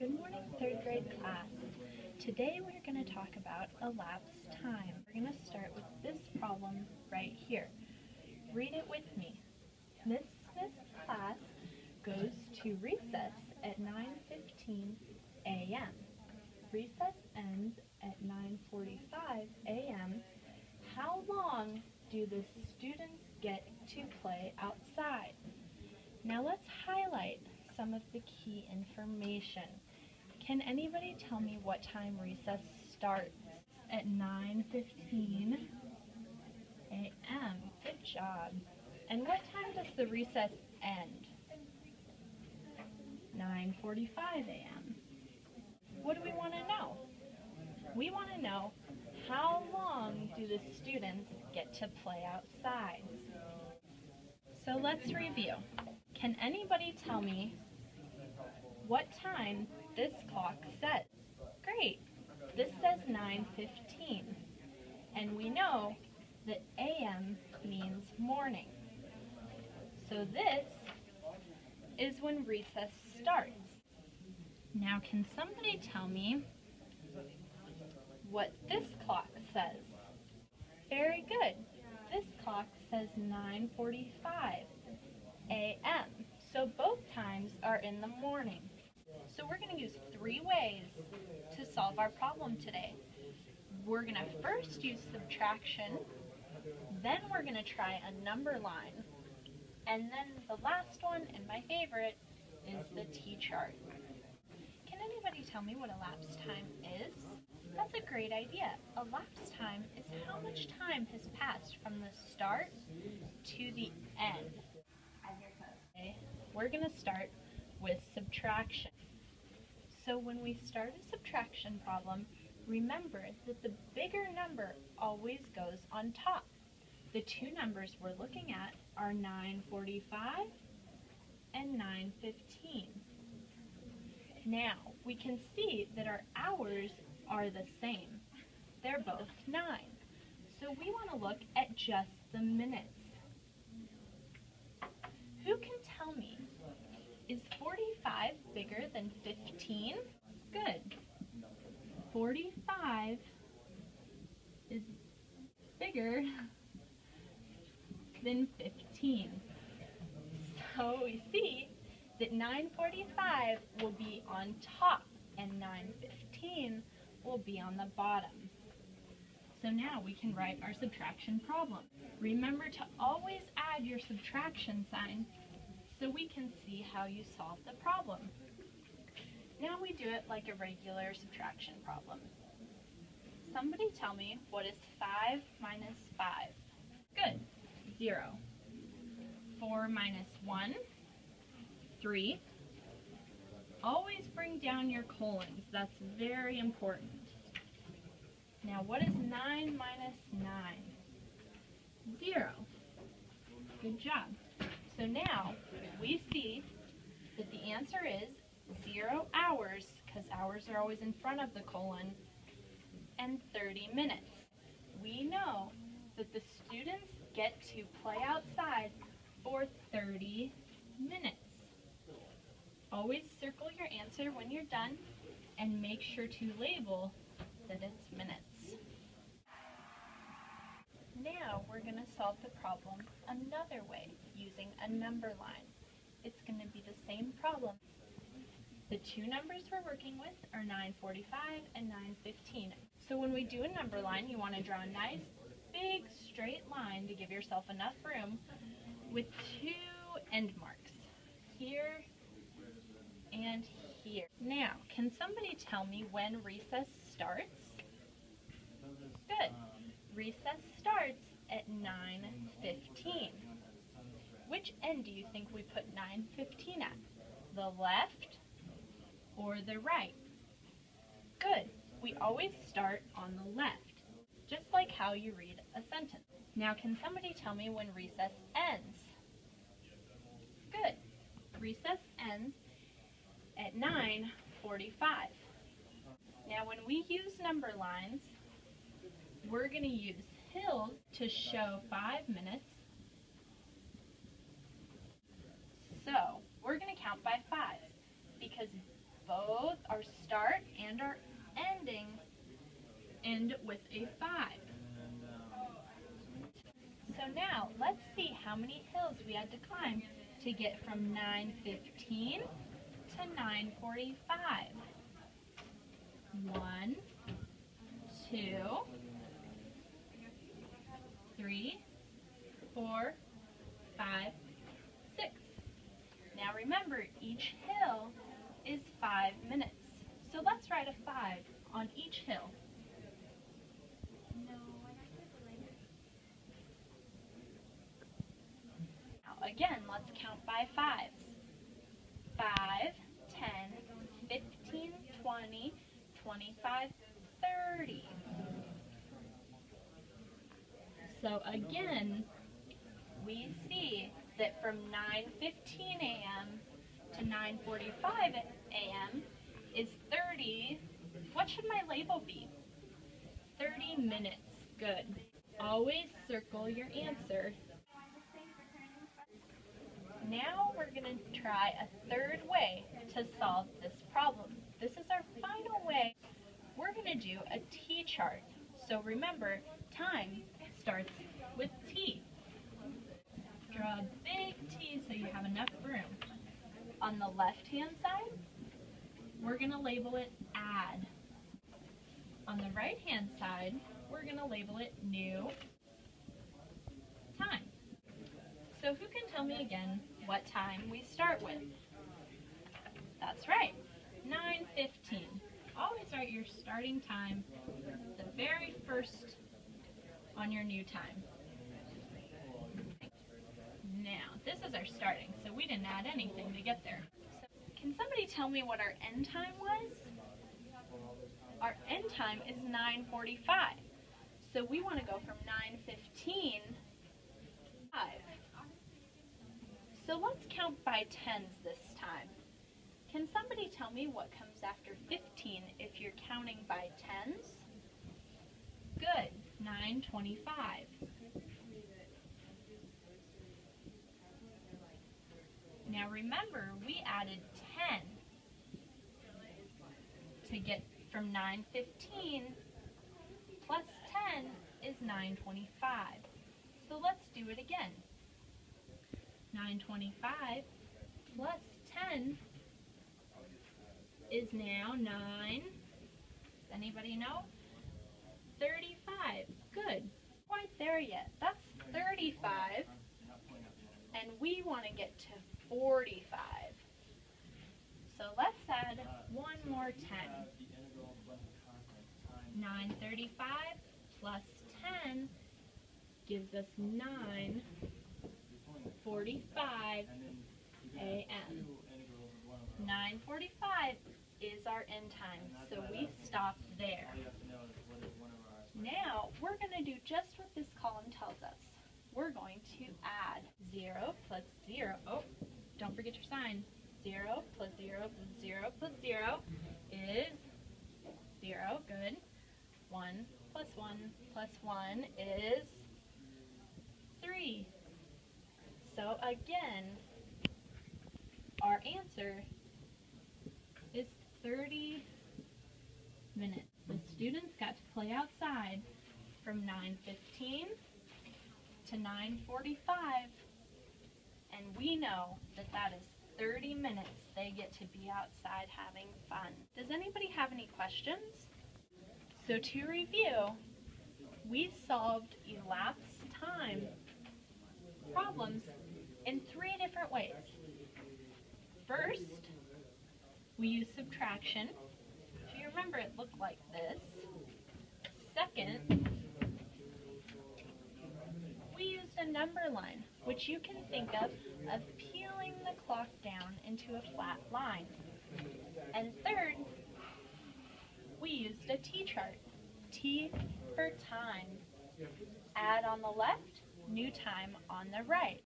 Good morning, third grade class. Today we're going to talk about elapsed time. We're going to start with this problem right here. Read it with me. Miss Smith's class goes to recess at 9.15 a.m. Recess ends at 9.45 a.m. How long do the students get to play outside? Now let's highlight some of the key information. Can anybody tell me what time recess starts? At 9.15 a.m. Good job. And what time does the recess end? 9.45 a.m. What do we want to know? We want to know how long do the students get to play outside? So let's review. Can anybody tell me what time this clock says? Great. This says 9.15. And we know that AM means morning. So this is when recess starts. Now can somebody tell me what this clock says? Very good. This clock says 9.45 a.m. So both times are in the morning. So we're going to use three ways to solve our problem today. We're going to first use subtraction, then we're going to try a number line, and then the last one, and my favorite, is the t-chart. Can anybody tell me what elapsed time is? That's a great idea. Elapsed time is how much time has passed from the start to the end. Okay, we're going to start with subtraction. So when we start a subtraction problem, remember that the bigger number always goes on top. The two numbers we're looking at are 945 and 915. Now, we can see that our hours are the same. They're both 9. So we want to look at just the minutes. Who can tell me, is 45 bigger than 15? Good. 45 is bigger than 15. So we see that 945 will be on top and 915 will be on the bottom. So now we can write our subtraction problem. Remember to always add your subtraction sign so we can see how you solve the problem. Do it like a regular subtraction problem. Somebody tell me what is 5 minus 5? Good, 0. 4 minus 1, 3. Always bring down your colons, that's very important. Now what is 9 minus 9? 0. Good job. So now we see that the answer is 0 hours, because hours are always in front of the colon, and 30 minutes. We know that the students get to play outside for 30 minutes. Always circle your answer when you're done and make sure to label that it's minutes. Now we're going to solve the problem another way using a number line. It's going to be the same problem. The two numbers we're working with are 945 and 915. So when we do a number line, you want to draw a nice big straight line to give yourself enough room with two end marks, here and here. Now, can somebody tell me when recess starts? Good. Recess starts at 9.15. Which end do you think we put 9.15 at? The left or the right? Good. We always start on the left, just like how you read a sentence. Now, can somebody tell me when recess ends? Good. Recess ends at 9.45. Now, when we use number lines, we're going to use hills to show five minutes. So, we're going to count by five because both our start and our ending end with a 5. So now, let's see how many hills we had to climb to get from 915 to 945. One, two, three, four, five, six. Now remember, each hill is five minutes. Write a five on each hill. Now again, let's count by fives. 5, 10, 15, 20, 25, 30. So again, we see that from 9.15 a.m. to 9.45 a.m. is 30, what should my label be? 30 minutes, good. Always circle your answer. Now we're going to try a third way to solve this problem. This is our final way. We're going to do a T-chart. So remember, time starts with T. Draw a big T so you have enough room. On the left-hand side, we're going to label it add. On the right-hand side, we're going to label it new time. So who can tell me again what time we start with? That's right, 9.15. Always write your starting time the very first on your new time. Now, this is our starting, so we didn't add anything to get there. Can somebody tell me what our end time was? Our end time is 9.45. So we want to go from 9.15 So let's count by tens this time. Can somebody tell me what comes after 15 if you're counting by tens? Good, 925. Now remember, we added 10 to get from 915 plus 10 is 925. So let's do it again. 925 plus 10 is now 9. Does anybody know? 35. Good. Quite there yet. That's 35. And we want to get to 45. So let's add one more 10. 935 plus 10 gives us 945 a.m. 945 is our end time, so we stop there. Now, we're going to do just what this column tells us. We're going to add 0 plus 0. Oh, don't forget your sign. 0 plus 0 plus 0 plus 0 is 0. Good. 1 plus 1 plus 1 is 3. So again, our answer is 30 minutes. The students got to play outside from 9.15 to 9.45 and we know that that is 30 minutes they get to be outside having fun. Does anybody have any questions? So to review, we solved elapsed time problems in three different ways. First, we use subtraction. If you remember, it looked like this. Second, we used a number line, which you can think of of the clock down into a flat line. And third, we used a T-chart. T for time. Add on the left, new time on the right.